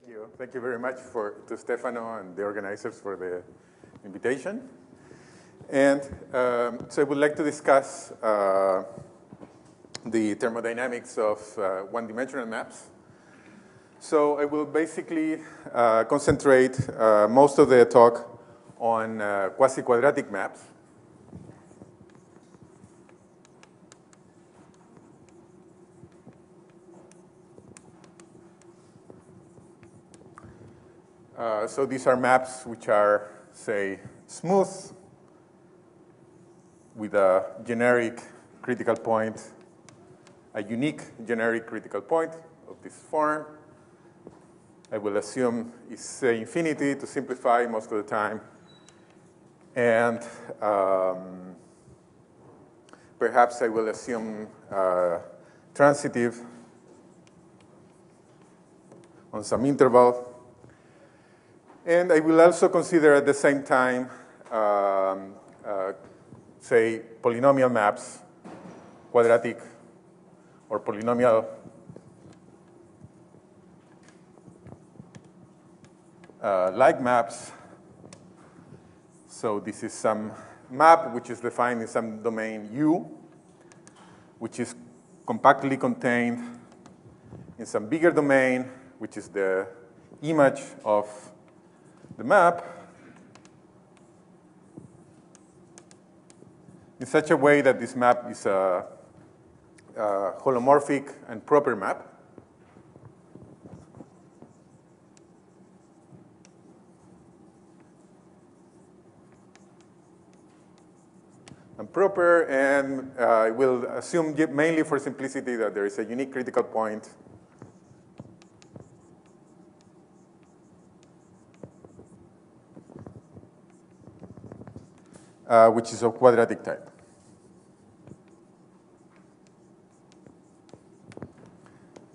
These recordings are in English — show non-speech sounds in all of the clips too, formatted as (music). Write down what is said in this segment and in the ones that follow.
Thank you. Thank you very much for, to Stefano and the organizers for the invitation. And um, so I would like to discuss uh, the thermodynamics of uh, one-dimensional maps. So I will basically uh, concentrate uh, most of the talk on uh, quasi-quadratic maps. Uh, so these are maps which are, say, smooth with a generic critical point, a unique generic critical point of this form. I will assume is C infinity to simplify most of the time. And um, perhaps I will assume uh, transitive on some interval and I will also consider at the same time, um, uh, say, polynomial maps, quadratic or polynomial uh, like maps. So this is some map which is defined in some domain U, which is compactly contained in some bigger domain, which is the image of the map in such a way that this map is a, a holomorphic and proper map. and proper, and uh, I will assume mainly for simplicity that there is a unique critical point uh, which is of quadratic type.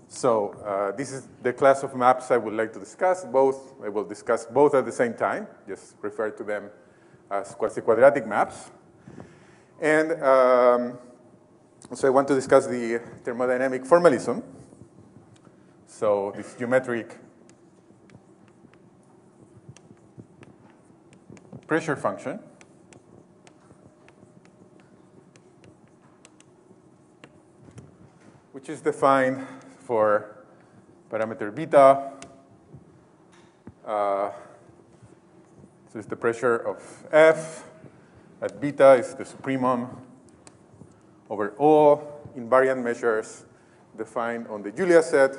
So uh, this is the class of maps I would like to discuss. Both, I will discuss both at the same time. Just refer to them as quasi-quadratic maps. And um, so I want to discuss the thermodynamic formalism. So this geometric pressure function which is defined for parameter beta. Uh, is the pressure of F at beta is the supremum over all invariant measures defined on the Julia set.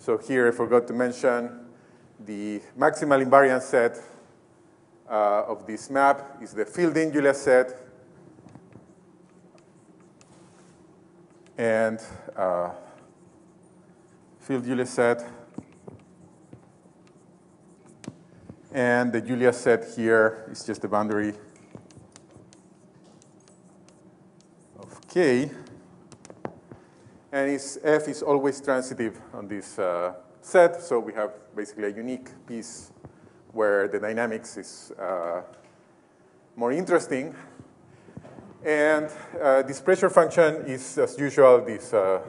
So here I forgot to mention the maximal invariant set uh, of this map is the filled-in Julia set and uh, filled Julia set. And the Julia set here is just the boundary of K. And F is always transitive on this uh, set, so we have basically a unique piece where the dynamics is uh, more interesting and uh, this pressure function is, as usual, this, uh,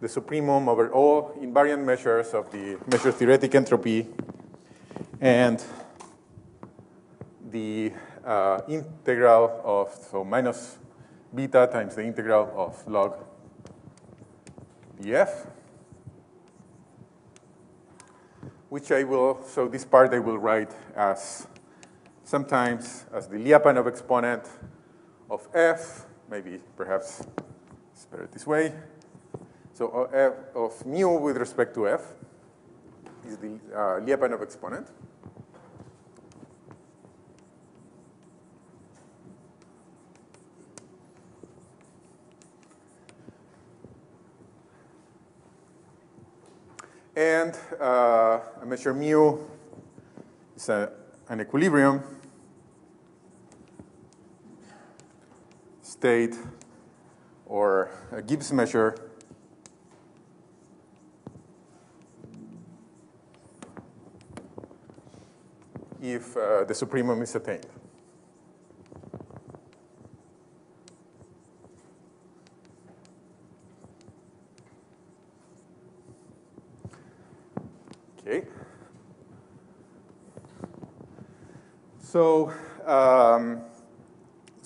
the supremum over all invariant measures of the measure theoretic entropy and the uh, integral of, so minus beta times the integral of log df, which I will, so this part I will write as sometimes as the Lyapunov exponent of f, maybe perhaps it's better this way. So uh, f of mu with respect to f is the uh, Lyapunov exponent. And uh, I measure mu is a, an equilibrium state or a Gibbs measure if uh, the supremum is attained. Okay. So, um,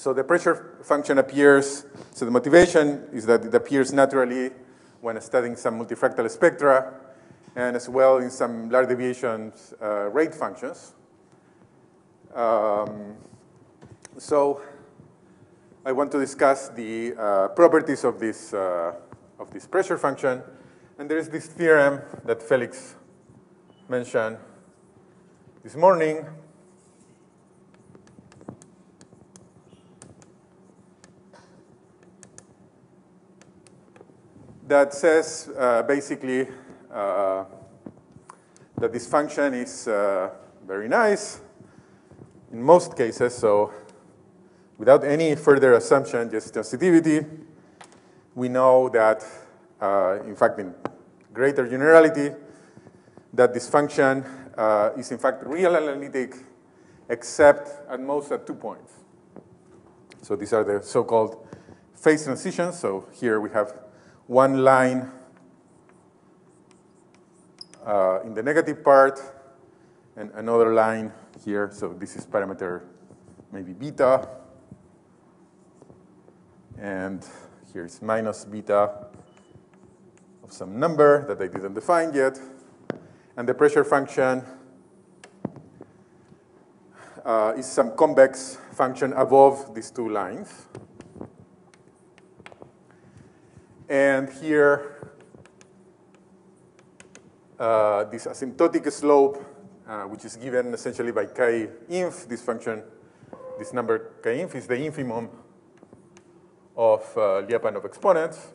so the pressure function appears, so the motivation is that it appears naturally when studying some multifractal spectra, and as well in some large deviations uh, rate functions. Um, so I want to discuss the uh, properties of this, uh, of this pressure function. And there is this theorem that Felix mentioned this morning that says uh, basically uh, that this function is uh, very nice in most cases. So without any further assumption, just transitivity, we know that, uh, in fact, in greater generality, that this function uh, is in fact real analytic except at most at two points. So these are the so-called phase transitions. So here we have one line uh, in the negative part and another line here. So this is parameter maybe beta. And here's minus beta of some number that I didn't define yet. And the pressure function uh, is some convex function above these two lines. And here, uh, this asymptotic slope, uh, which is given essentially by chi inf, this function, this number chi inf is the infimum of uh, Lyapunov exponents.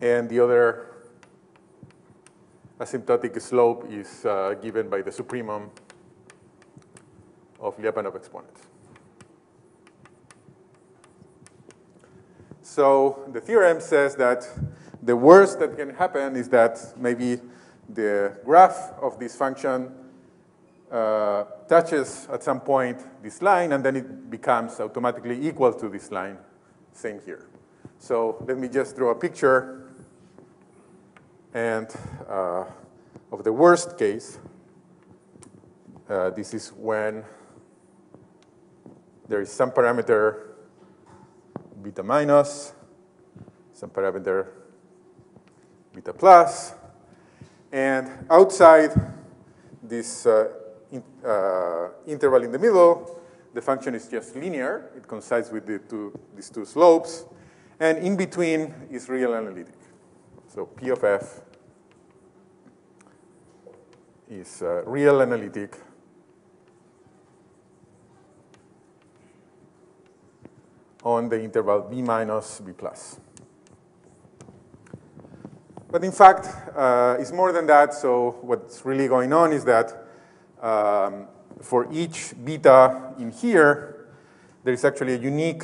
And the other asymptotic slope is uh, given by the supremum of Lyapunov exponents. So the theorem says that the worst that can happen is that maybe the graph of this function uh, touches at some point this line, and then it becomes automatically equal to this line. Same here. So let me just draw a picture and uh, of the worst case. Uh, this is when there is some parameter beta minus, some parameter beta plus, and outside this uh, in, uh, interval in the middle, the function is just linear. It coincides with the two, these two slopes. And in between is real analytic. So P of f is uh, real analytic on the interval b minus b plus. But in fact, uh, it's more than that. So what's really going on is that um, for each beta in here, there is actually a unique,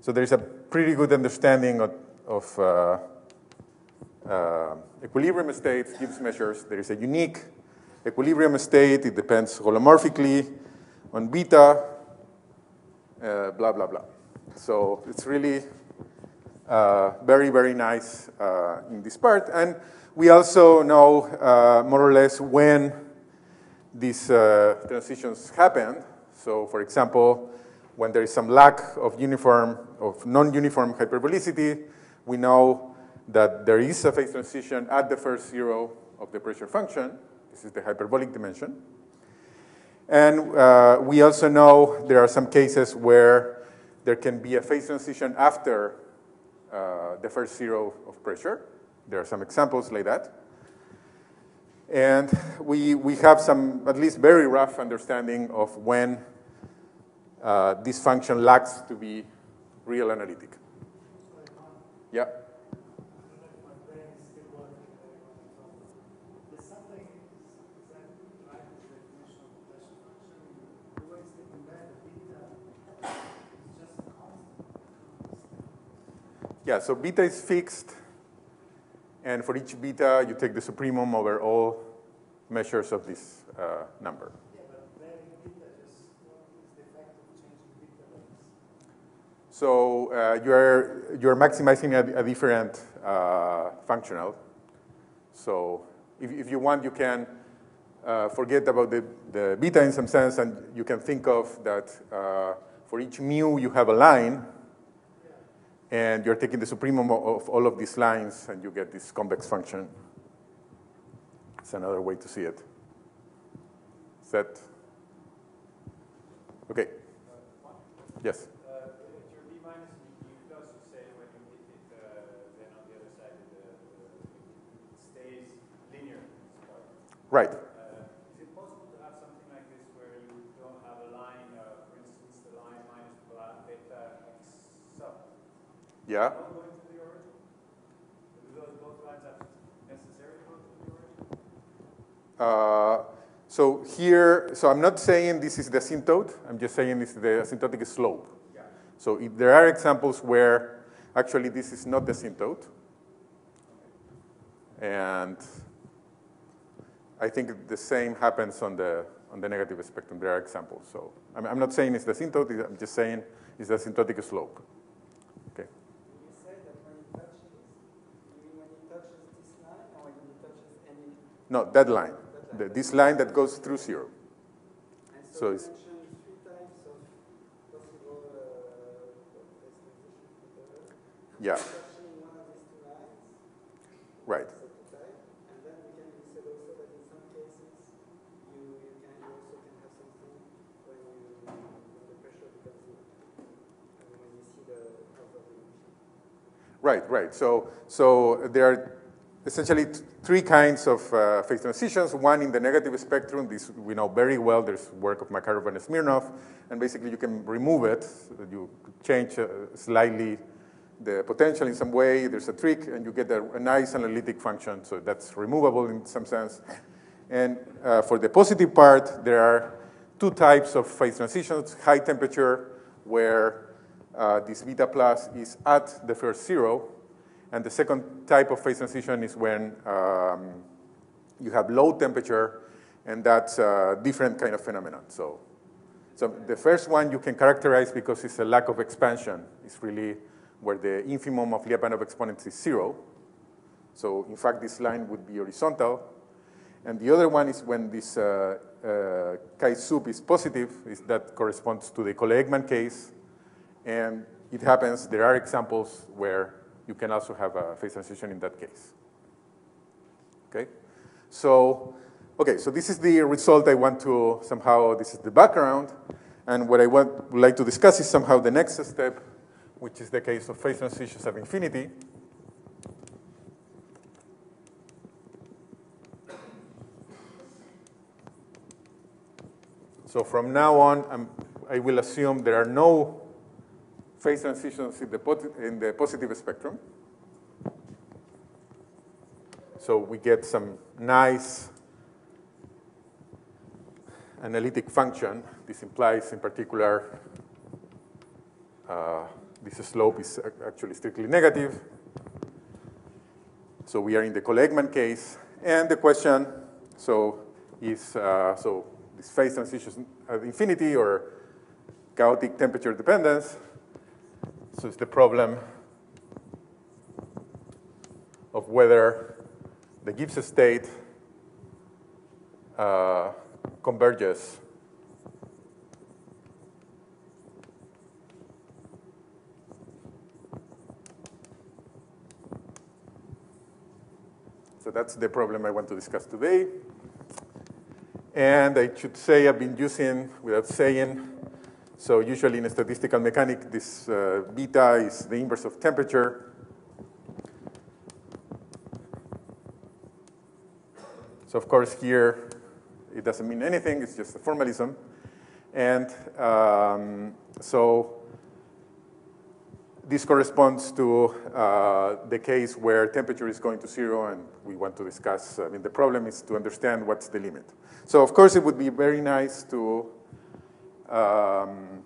so there is a pretty good understanding of, of uh, uh, equilibrium states, Gibbs measures. There is a unique equilibrium state. It depends holomorphically on beta, uh, blah, blah, blah. So it's really uh, very, very nice uh, in this part. And we also know uh, more or less when these uh, transitions happen. So for example, when there is some lack of uniform, of non-uniform hyperbolicity, we know that there is a phase transition at the first zero of the pressure function. This is the hyperbolic dimension. And uh, we also know there are some cases where there can be a phase transition after uh, the first zero of pressure. There are some examples like that. And we, we have some, at least very rough understanding of when uh, this function lacks to be real analytic. Yeah. Yeah, so beta is fixed. And for each beta, you take the supremum over all measures of this uh, number. So uh, you're, you're maximizing a, a different uh, functional. So if, if you want, you can uh, forget about the, the beta in some sense, and you can think of that uh, for each mu you have a line, and you're taking the supremum of all of these lines, and you get this convex function. It's another way to see it. Set. okay? Yes. Right. Uh, is it possible to have something like this where you don't have a line, uh, for instance, the line minus beta x sub? Yeah. Going to the origin? Do those both lines have necessary to the origin? Uh, so here, so I'm not saying this is the asymptote. I'm just saying this is the asymptotic slope. Yeah. So if there are examples where actually this is not the asymptote, and I think the same happens on the, on the negative spectrum. There are examples. So I'm, I'm not saying it's the asymptote, I'm just saying it's the asymptotic slope. Okay. You say that when it touches, you mean when it touches this line or when it touches any? No, that line. That line. The, this line that goes through zero. So, so it's, possible Yeah. Right. Right, right. So, so there are essentially three kinds of uh, phase transitions. One in the negative spectrum, this we know very well. There's work of Makarov and Smirnov, and basically you can remove it. You change uh, slightly the potential in some way. There's a trick, and you get a, a nice analytic function. So that's removable in some sense. And uh, for the positive part, there are two types of phase transitions: high temperature, where uh, this beta plus is at the first zero. And the second type of phase transition is when um, you have low temperature, and that's a different kind of phenomenon. So, so the first one you can characterize because it's a lack of expansion. It's really where the infimum of Lyapunov exponents is zero. So in fact, this line would be horizontal. And the other one is when this uh, uh, chi sup is positive, is that corresponds to the Collet-Eckmann case. And it happens, there are examples where you can also have a phase transition in that case. Okay? So, okay, so this is the result I want to somehow, this is the background. And what I want, would like to discuss is somehow the next step, which is the case of phase transitions of infinity. So from now on, I'm, I will assume there are no phase transitions in the, in the positive spectrum. So we get some nice analytic function. This implies, in particular, uh, this slope is actually strictly negative. So we are in the Collet-Eckmann case. And the question, so is, uh, so this phase transitions at infinity or chaotic temperature dependence. So it's the problem of whether the Gibbs state uh, converges. So that's the problem I want to discuss today. And I should say I've been using, without saying, so usually in a statistical mechanics, this uh, beta is the inverse of temperature. So of course here, it doesn't mean anything, it's just a formalism. And um, so this corresponds to uh, the case where temperature is going to zero and we want to discuss, I mean, the problem is to understand what's the limit. So of course it would be very nice to um,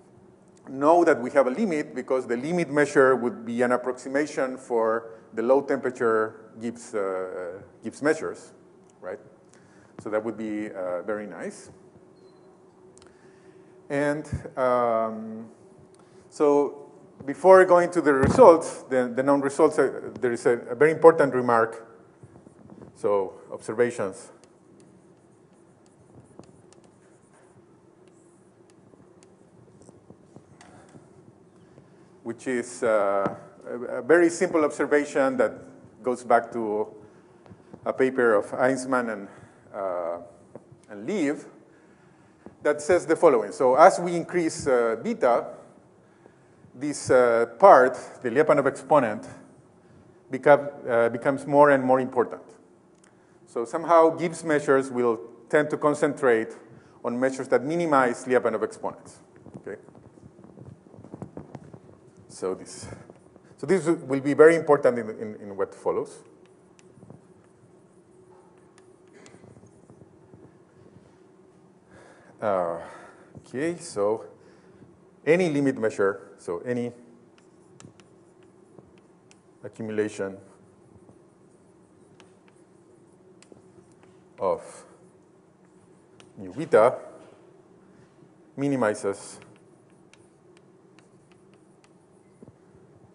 know that we have a limit because the limit measure would be an approximation for the low temperature Gibbs, uh, Gibbs measures, right? So that would be uh, very nice. And um, so before going to the results, the, the known results, uh, there is a, a, very important remark. So observations. Which is uh, a, very simple observation that goes back to a paper of Aizenman and, uh, and Lieb that says the following. So as we increase uh, beta, this uh, part, the Lyapunov exponent, become, uh, becomes more and more important. So somehow Gibbs measures will tend to concentrate on measures that minimize Lyapunov exponents. Okay? So this, so this will be very important in, in, in what follows. Uh, okay, so any limit measure, so any accumulation of mu beta minimizes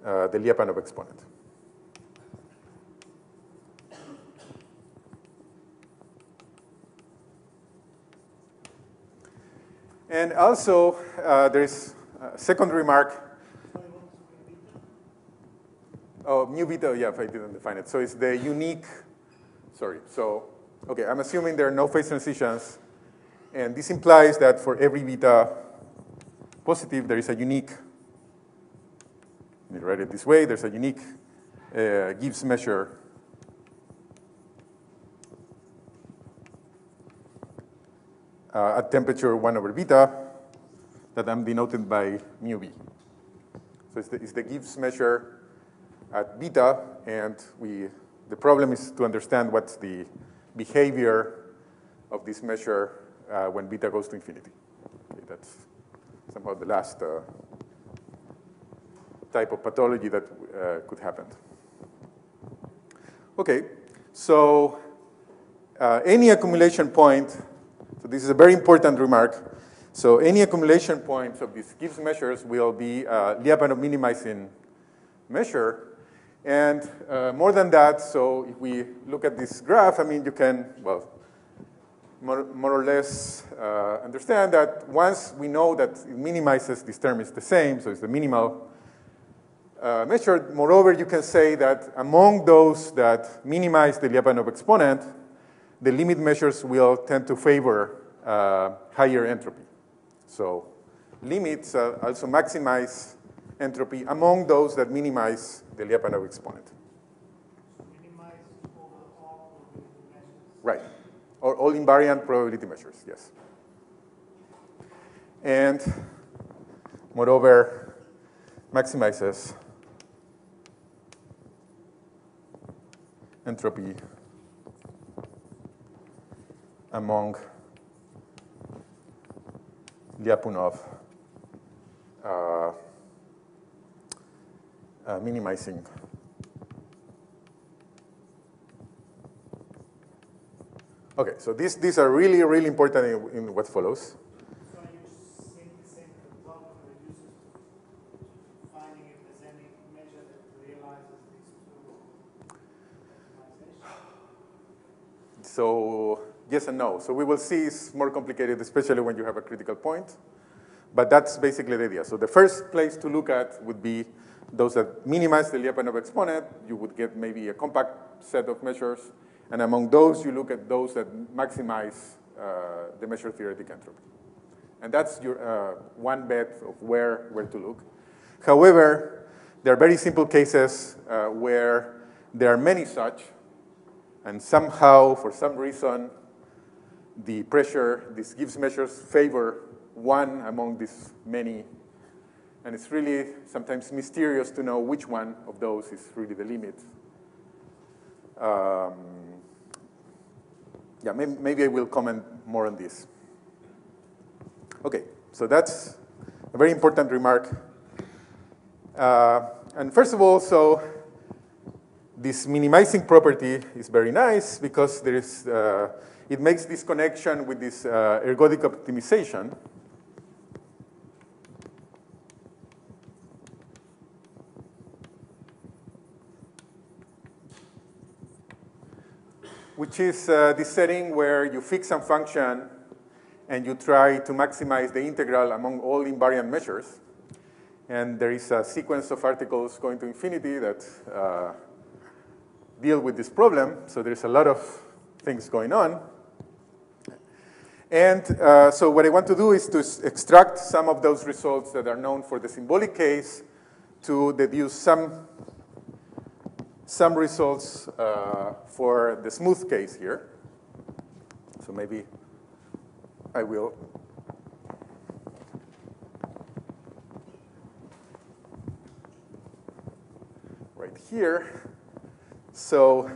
uh, the Lyapunov exponent. And also, uh, there is a second remark. Oh, mu beta, yeah, if I didn't define it. So it's the unique, sorry. So, okay, I'm assuming there are no phase transitions. And this implies that for every beta positive, there is a unique, let me write it this way, there's a unique uh, Gibbs measure uh, at temperature 1 over beta that I'm denoted by mu b. So it's the, it's the Gibbs measure at beta, and we, the problem is to understand what's the behavior of this measure uh, when beta goes to infinity. Okay, that's somehow the last uh, type of pathology that uh, could happen. Okay, so uh, any accumulation point so this is a very important remark. So any accumulation points of these Gibbs measures will be uh, Lyapunov minimizing measure. And uh, more than that, so if we look at this graph, I mean, you can, well, more, more or less uh, understand that once we know that it minimizes, this term is the same, so it's the minimal uh, measure. Moreover, you can say that among those that minimize the Lyapunov exponent, the limit measures will tend to favor uh, higher entropy. So limits uh, also maximize entropy among those that minimize the Lyapunov exponent. Minimize over all probability measures. Right. Or all invariant probability measures, yes. And moreover, maximizes entropy among Lyapunov uh, uh, minimizing Okay, so these, these are really, really important in, in what follows. So you simply say that the problem reduces to finding if there's any measure that realizes these two optimizations. So yes and no. So we will see it's more complicated, especially when you have a critical point. But that's basically the idea. So the first place to look at would be those that minimize the Lyapunov exponent. You would get maybe a compact set of measures. And among those, you look at those that maximize uh, the measure theoretic entropy. And that's your uh, one bet of where, where to look. However, there are very simple cases uh, where there are many such, and somehow, for some reason, the pressure, these Gibbs measures favor one among these many. And it's really sometimes mysterious to know which one of those is really the limit. Um, yeah, maybe, maybe I will comment more on this. Okay, so that's a very important remark. Uh, and first of all, so this minimizing property is very nice because there is, uh, it makes this connection with this uh, ergodic optimization. which is uh, setting where you fix some function and you try to maximize the integral among all invariant measures. And there is a sequence of articles going to infinity that uh, deal with this problem. So there's a lot of things going on. And uh, so what I want to do is to extract some of those results that are known for the symbolic case to deduce some, some results uh, for the smooth case here. So maybe I will right here. So,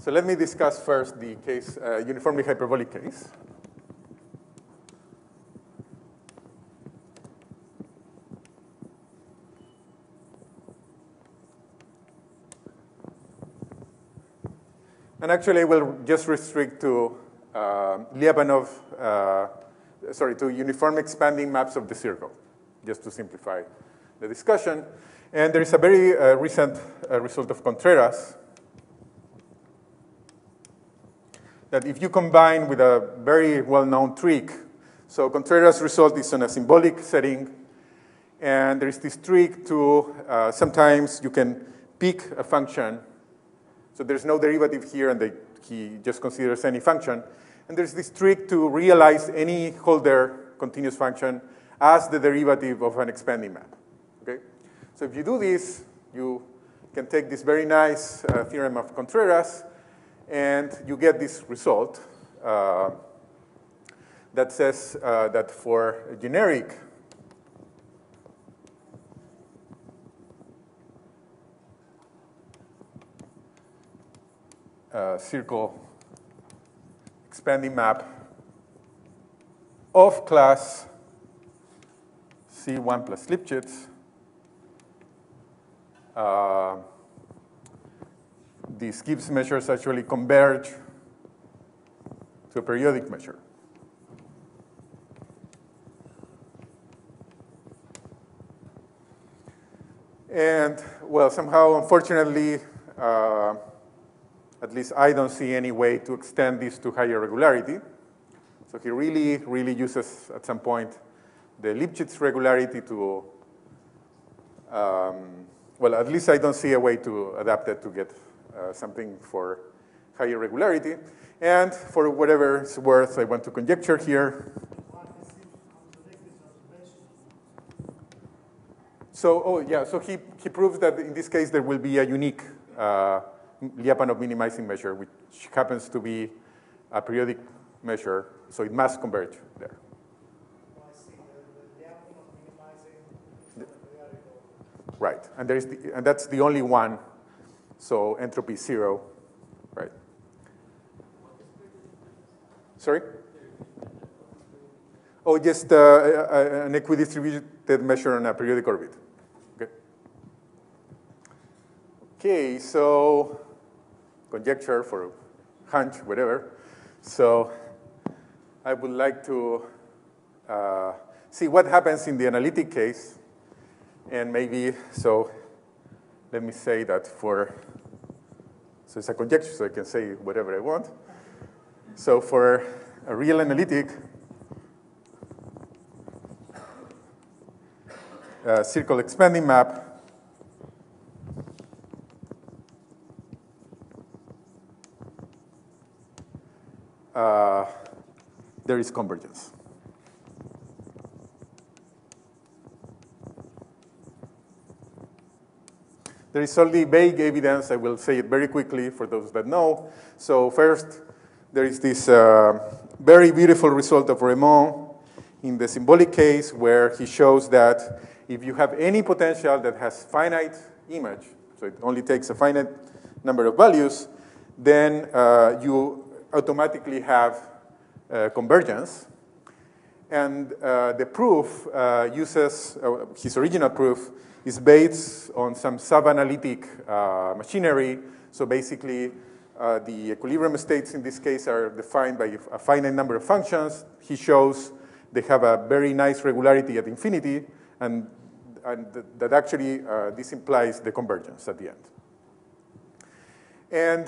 so let me discuss first the case, uh, uniformly hyperbolic case. And actually, we'll just restrict to uh, uh, sorry, to uniform expanding maps of the circle, just to simplify the discussion. And there is a very uh, recent uh, result of Contreras that if you combine with a very well-known trick, so Contreras' result is on a symbolic setting, and there is this trick to uh, sometimes you can pick a function, so there's no derivative here, and they, he just considers any function, and there's this trick to realize any Holder continuous function as the derivative of an expanding map. So if you do this, you can take this very nice uh, theorem of Contreras, and you get this result uh, that says uh, that for a generic uh, circle expanding map of class C1 plus Lipschitz, uh, these Gibbs measures actually converge to a periodic measure. And, well, somehow, unfortunately, uh, at least I don't see any way to extend this to higher regularity. So he really, really uses, at some point, the Lipschitz regularity to um, well, at least I don't see a way to adapt it to get uh, something for higher regularity. And for whatever it's worth, I want to conjecture here. So, oh yeah, so he, he proves that in this case there will be a unique uh, Lyapunov minimizing measure, which happens to be a periodic measure, so it must converge there. Right, and, there is the, and that's the only one, so entropy zero, right? Sorry? Oh, just uh, an equidistributed measure on a periodic orbit. Okay. Okay, so conjecture for hunch, whatever. So I would like to uh, see what happens in the analytic case and maybe, so let me say that for, so it's a conjecture, so I can say whatever I want. So for a real analytic, uh, circle expanding map, uh, there is convergence. There is only vague evidence. I will say it very quickly for those that know. So first, there is this uh, very beautiful result of Raymond in the symbolic case where he shows that if you have any potential that has finite image, so it only takes a finite number of values, then uh, you automatically have uh, convergence. And uh, the proof uh, uses, uh, his original proof is based on some sub-analytic uh, machinery. So basically, uh, the equilibrium states in this case are defined by a finite number of functions. He shows they have a very nice regularity at infinity, and, and th that actually uh, this implies the convergence at the end. And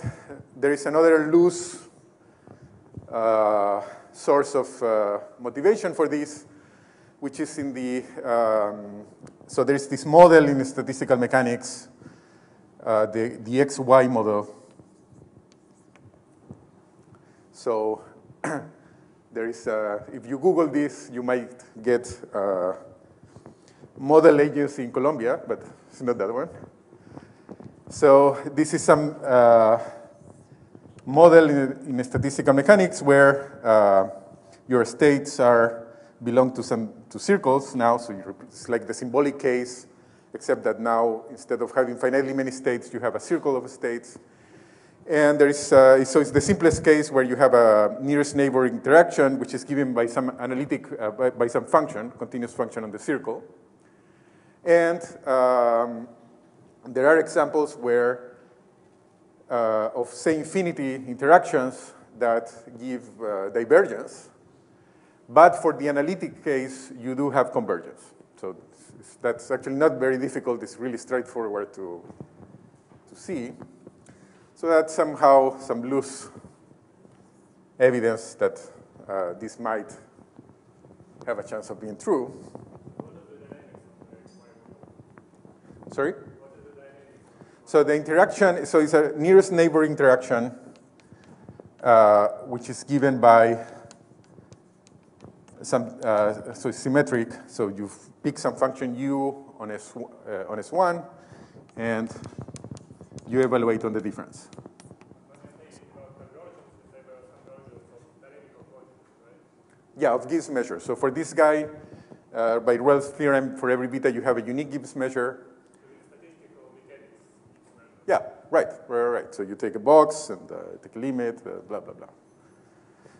there is another loose uh, source of uh, motivation for this, which is in the, um, so there is this model in statistical mechanics, uh, the, the XY model. So (clears throat) there is, a, if you Google this, you might get uh, model agency in Colombia, but it's not that one. So this is some uh, model in, in, statistical mechanics where uh, your states are belong to some to circles now. So it's like the symbolic case, except that now instead of having finitely many states, you have a circle of states. And there is, uh, so it's the simplest case where you have a nearest neighbor interaction, which is given by some analytic, uh, by, by, some function, continuous function on the circle. And um, there are examples where uh, of C infinity interactions that give uh, divergence. But for the analytic case, you do have convergence. So that's actually not very difficult. It's really straightforward to, to see. So that's somehow some loose evidence that uh, this might have a chance of being true. Sorry? So the interaction, so it's a nearest neighbor interaction, uh, which is given by some, uh, so symmetric. So you pick some function u on, S, uh, on S1, and you evaluate on the difference. Yeah, of Gibbs measure. So for this guy, uh, by Ruelle's theorem, for every beta, you have a unique Gibbs measure. Yeah, right, right, right. So you take a box and uh, take a limit, uh, blah, blah, blah.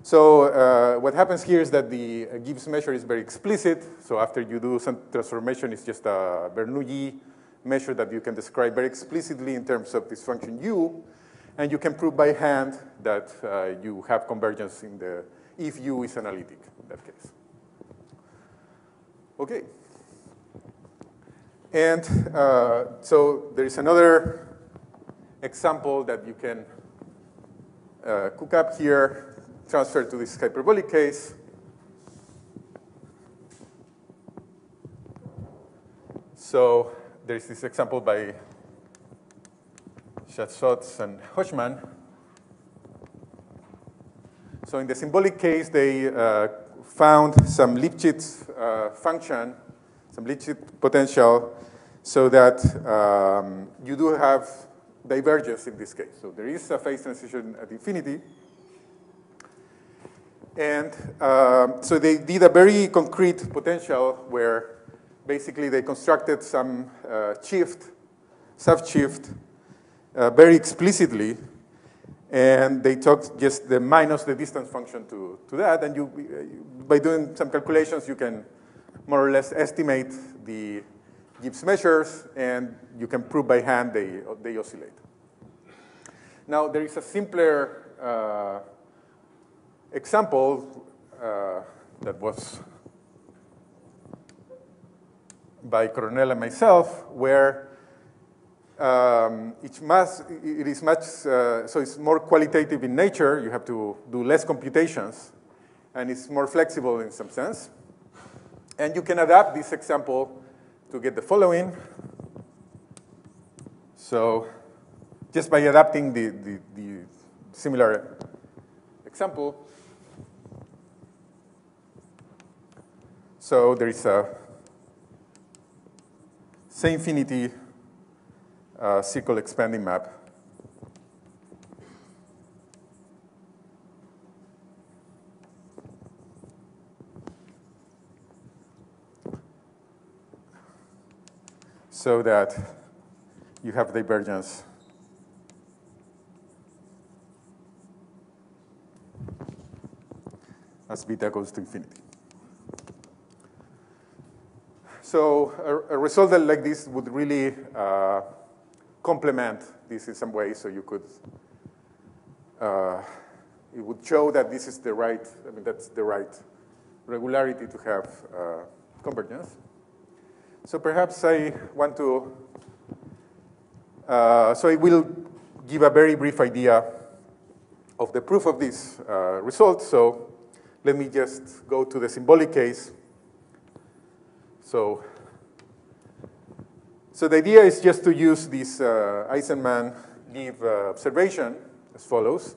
So uh, what happens here is that the Gibbs measure is very explicit. So after you do some transformation, it's just a Bernoulli measure that you can describe very explicitly in terms of this function u, and you can prove by hand that uh, you have convergence in the, if u is analytic in that case. Okay. And uh, so there is another example that you can uh, cook up here, transfer to this hyperbolic case. So there's this example by Chazottes and Hochman. So in the symbolic case, they uh, found some Lipschitz uh, function, some Lipschitz potential, so that um, you do have divergence in this case. So there is a phase transition at infinity. And um, so they did a very concrete potential where basically they constructed some uh, shift, subshift, uh, very explicitly, and they took just the minus the distance function to, to that, and you, uh, by doing some calculations, you can more or less estimate the Gibbs measures, and you can prove by hand they, they oscillate. Now, there is a simpler uh, example uh, that was by Coronel and myself, where um, it's must, it is much, uh, so it's more qualitative in nature. You have to do less computations, and it's more flexible in some sense. And you can adapt this example to get the following. So just by adapting the, the, the similar example, so there is a C infinity uh, circle expanding map. So that you have divergence as beta goes to infinity. So a, a result like this would really uh, complement this in some way. So you could, uh, it would show that this is the right, I mean, that's the right regularity to have uh, convergence. So perhaps I want to, uh, so I will give a very brief idea of the proof of this uh, result. So let me just go to the symbolic case. So, so the idea is just to use this uh, Aizenman-Lieb uh, observation as follows.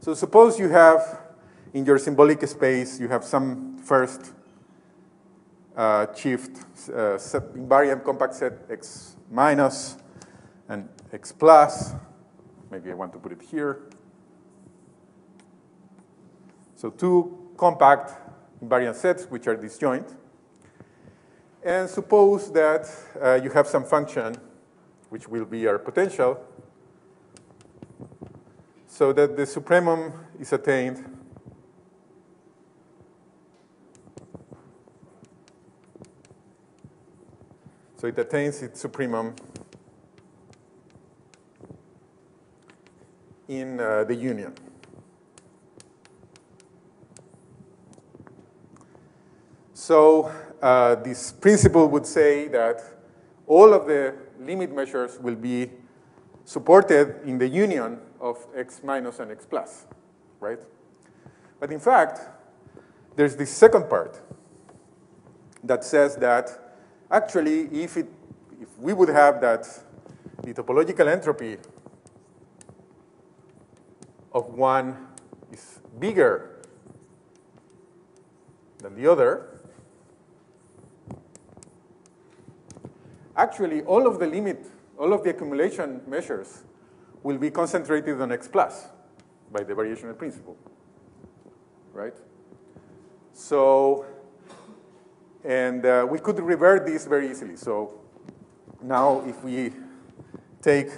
So suppose you have in your symbolic space, you have some first uh, shift uh, invariant compact set x minus and x plus. Maybe I want to put it here. So two compact invariant sets which are disjoint. And suppose that uh, you have some function which will be our potential so that the supremum is attained So it attains its supremum in uh, the union. So uh, this principle would say that all of the limit measures will be supported in the union of x minus and x plus, right? But in fact, there's this second part that says that Actually, if, it, if we would have that the topological entropy of one is bigger than the other, actually all of the limit, all of the accumulation measures will be concentrated on x plus by the variational principle, right? So and uh, we could revert this very easily. So now if we take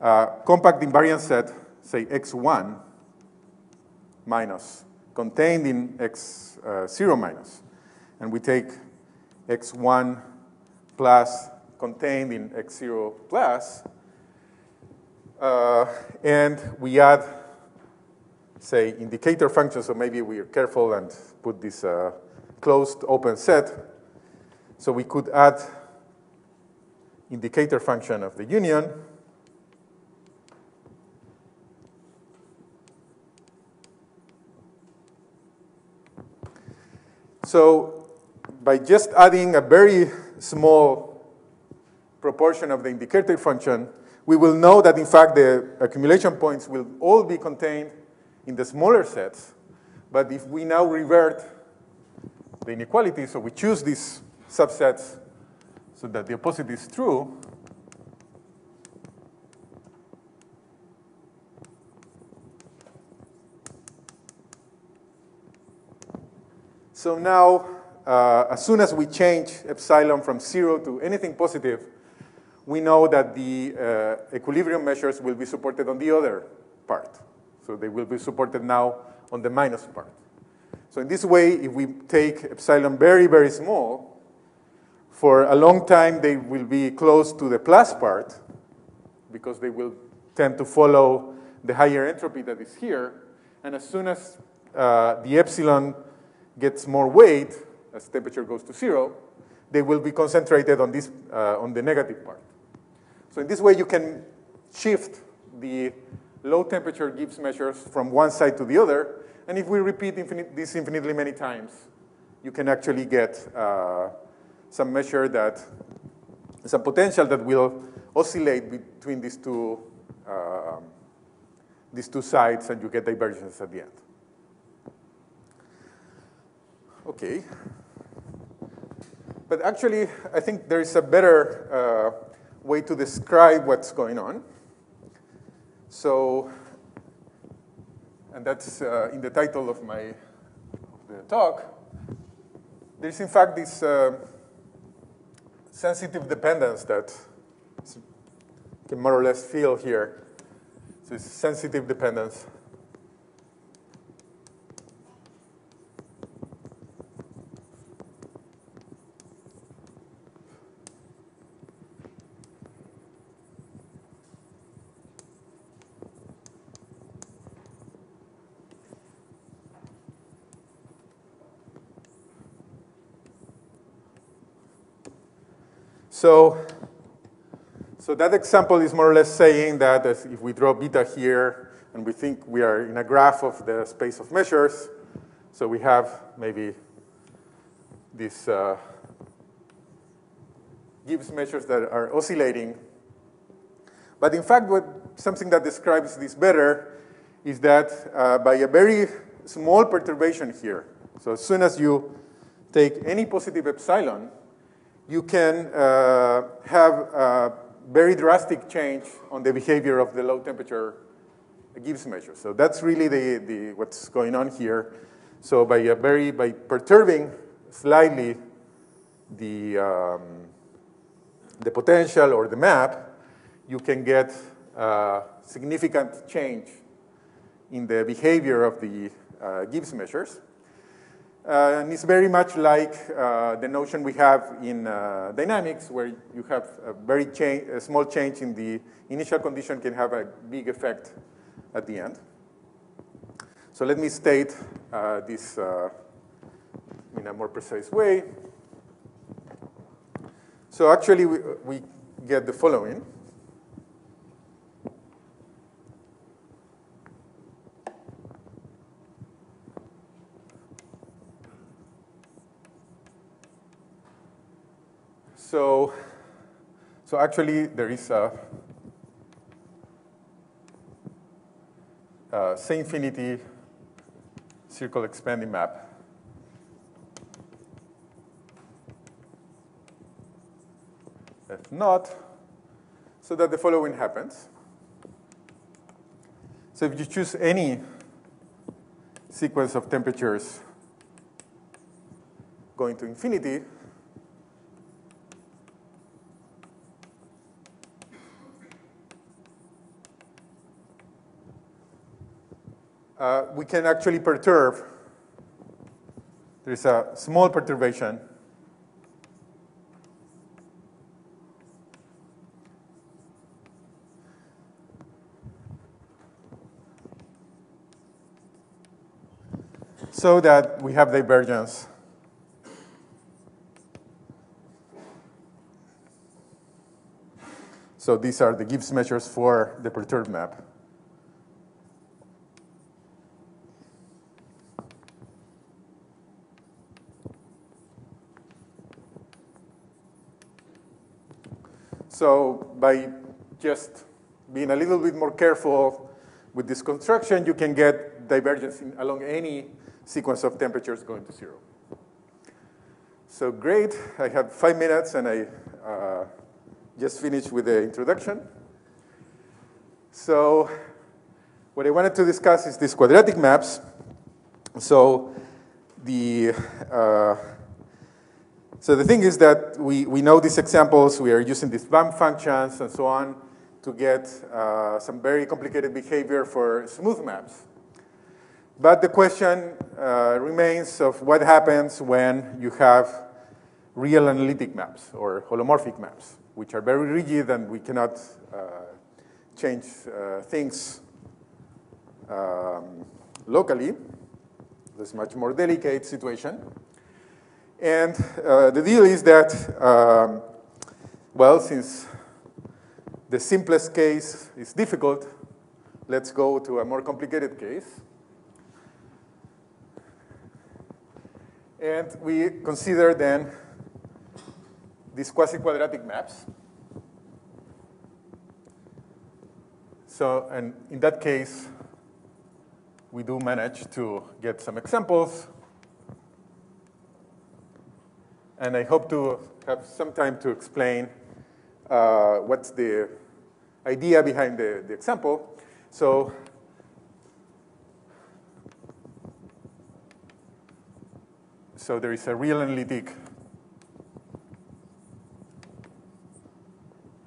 a compact invariant set, say x1 minus, contained in x0 uh, minus, and we take x1 plus contained in x0 plus, uh, and we add, say, indicator functions, so maybe we're careful and put this uh, closed open set. So we could add indicator function of the union. So by just adding a very small proportion of the indicator function, we will know that in fact the accumulation points will all be contained in the smaller sets. But if we now revert the inequality. So we choose these subsets so that the opposite is true. So now, uh, as soon as we change epsilon from zero to anything positive, we know that the uh, equilibrium measures will be supported on the other part. So they will be supported now on the minus part. So in this way, if we take epsilon very, very small, for a long time they will be close to the plus part because they will tend to follow the higher entropy that is here. And as soon as uh, the epsilon gets more weight, as temperature goes to zero, they will be concentrated on, this, uh, on the negative part. So in this way, you can shift the low temperature Gibbs measures from one side to the other and if we repeat infinite, this infinitely many times, you can actually get uh, some measure that, some potential that will oscillate between these two, uh, these two sides, and you get divergence at the end. Okay. But actually, I think there is a better uh, way to describe what's going on. So and that's uh, in the title of my the talk, there's in fact this uh, sensitive dependence that you can more or less feel here. So it's sensitive dependence. So, So that example is more or less saying that if we draw beta here, and we think we are in a graph of the space of measures, so we have maybe these uh, Gibbs measures that are oscillating. But in fact, what, something that describes this better is that uh, by a very small perturbation here, so as soon as you take any positive epsilon, you can uh, have a very drastic change on the behavior of the low temperature Gibbs measure. So that's really the, the, what's going on here. So by a very, by perturbing slightly the, um, the potential or the map, you can get a significant change in the behavior of the uh, Gibbs measures. Uh, and it's very much like uh, the notion we have in uh, dynamics, where you have a very a small change in the initial condition can have a big effect at the end. So let me state uh, this uh, in a more precise way. So actually, we, we get the following. So, so actually, there is a, a infinity circle expanding map. If not, so that the following happens. So if you choose any sequence of temperatures going to infinity, uh, we can actually perturb. There's a small perturbation. So that we have divergence. So these are the Gibbs measures for the perturbed map. So by just being a little bit more careful with this construction, you can get divergence in, along any sequence of temperatures going to zero. So great, I have five minutes and I uh, just finished with the introduction. So what I wanted to discuss is these quadratic maps. So the uh, so the thing is that we, we know these examples, we are using these bump functions and so on to get uh, some very complicated behavior for smooth maps. But the question uh, remains of what happens when you have real analytic maps or holomorphic maps, which are very rigid and we cannot uh, change uh, things um, locally. This much more delicate situation. And uh, the deal is that, um, well, since the simplest case is difficult, let's go to a more complicated case. And we consider then these quasi-quadratic maps. So, and in that case, we do manage to get some examples and I hope to have some time to explain uh, what's the idea behind the, the example. So So there is a real analytic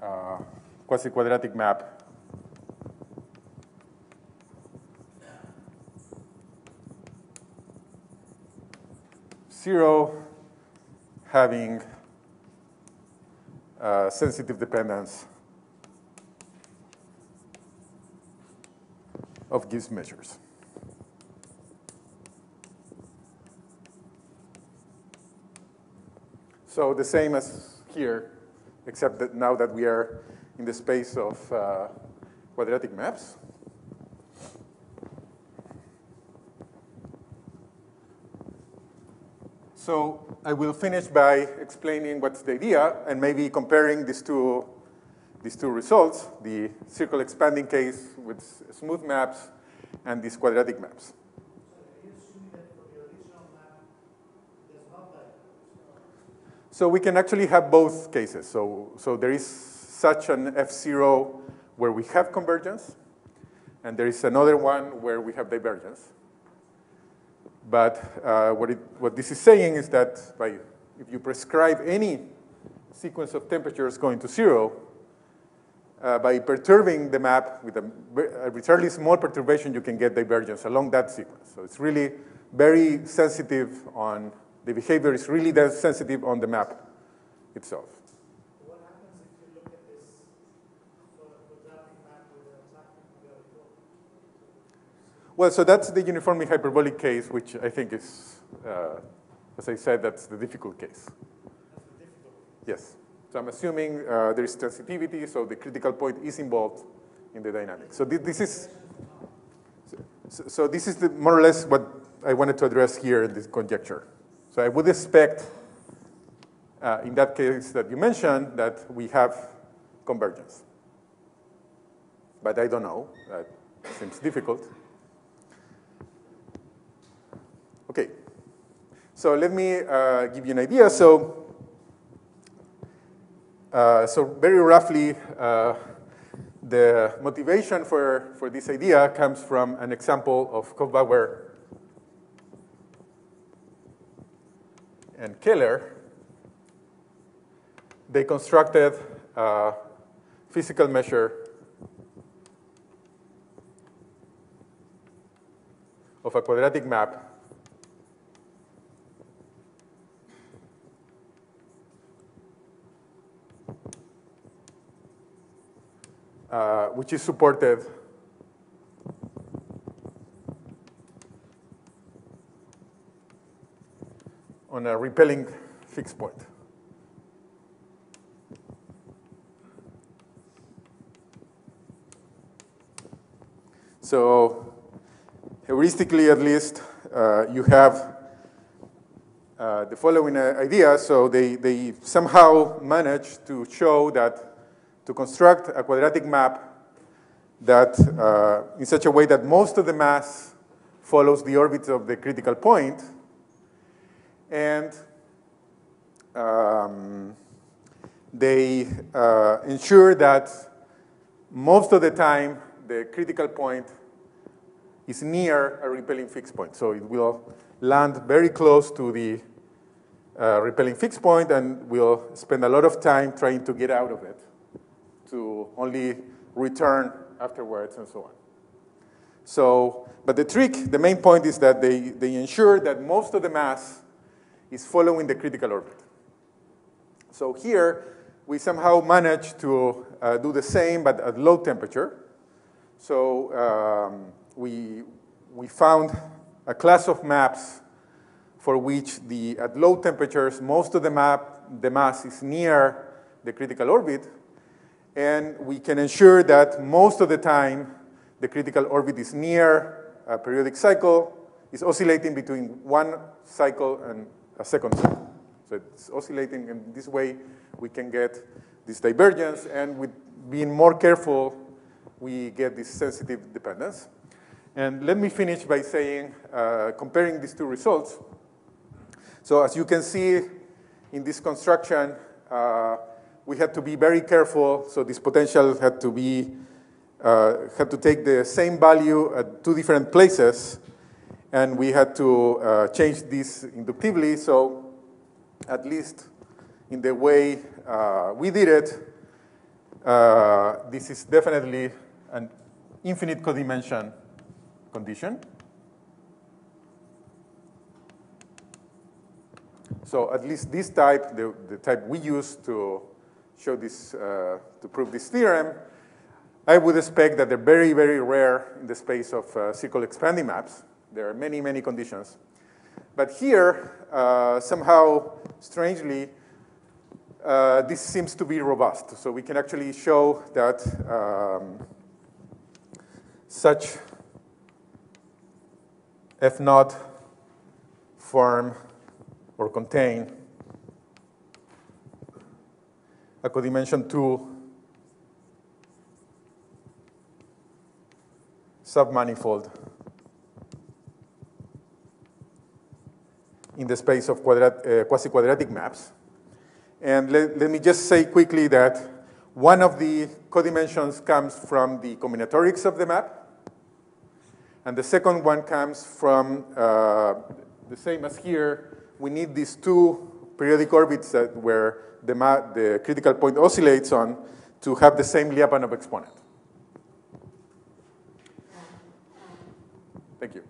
uh, quasi-quadratic map zero having uh, sensitive dependence of Gibbs measures. So the same as here, except that now that we are in the space of uh, quadratic maps. So I will finish by explaining what's the idea and maybe comparing these two, these two results, the circle expanding case with smooth maps and these quadratic maps. So we can actually have both cases. So, so there is such an F0 where we have convergence, and there is another one where we have divergence. But uh, what, it, what this is saying is that by, if you prescribe any sequence of temperatures going to zero, uh, by perturbing the map with a, a relatively small perturbation, you can get divergence along that sequence. So it's really very sensitive on the behavior is really sensitive on the map itself. What happens if you look at this quadratic map with a tracking Well, so that's the uniformly hyperbolic case, which I think is, uh, as I said, that's the difficult case. Difficult. Yes. So I'm assuming uh, there is sensitivity, so the critical point is involved in the dynamics. So th this is, so, so this is the, more or less what I wanted to address here in this conjecture. So I would expect, uh, in that case that you mentioned, that we have convergence. But I don't know. That seems difficult. Okay. So let me uh, give you an idea. So, uh, so very roughly, uh, the motivation for, for this idea comes from an example of Hofbauer and Keller, they constructed a physical measure of a quadratic map uh, which is supported on a repelling fixed point. So heuristically, at least, uh, you have uh, the following uh, idea. So they, they somehow managed to show that to construct a quadratic map that uh, in such a way that most of the mass follows the orbit of the critical point, and um, they uh, ensure that most of the time the critical point is near a repelling fixed point. So it will land very close to the uh, repelling fixed point and will spend a lot of time trying to get out of it to only return afterwards and so on. So, but the trick, the main point is that they, they ensure that most of the mass is following the critical orbit. So here, we somehow managed to uh, do the same, but at low temperature. So um, we, we found a class of maps for which the, at low temperatures, most of the map, the mass is near the critical orbit, and we can ensure that most of the time, the critical orbit is near a periodic cycle, is oscillating between one cycle and a second cycle. So it's oscillating in this way, we can get this divergence, and with being more careful, we get this sensitive dependence. And let me finish by saying, uh, comparing these two results. So as you can see in this construction, uh, we had to be very careful. So this potential had to be, uh, had to take the same value at two different places. And we had to uh, change this inductively. So at least in the way uh, we did it, uh, this is definitely an infinite codimension condition. So at least this type, the, the type we use to show this, uh, to prove this theorem, I would expect that they're very, very rare in the space of uh, circle expanding maps. There are many, many conditions. But here, uh, somehow, strangely, uh, this seems to be robust. So we can actually show that um, such F naught form or contain a codimension 2 submanifold in the space of uh, quasi-quadratic maps. And let, let me just say quickly that one of the codimensions comes from the combinatorics of the map, and the second one comes from uh, the same as here. We need these two periodic orbits that where the, the critical point oscillates on to have the same Lyapunov exponent. Thank you.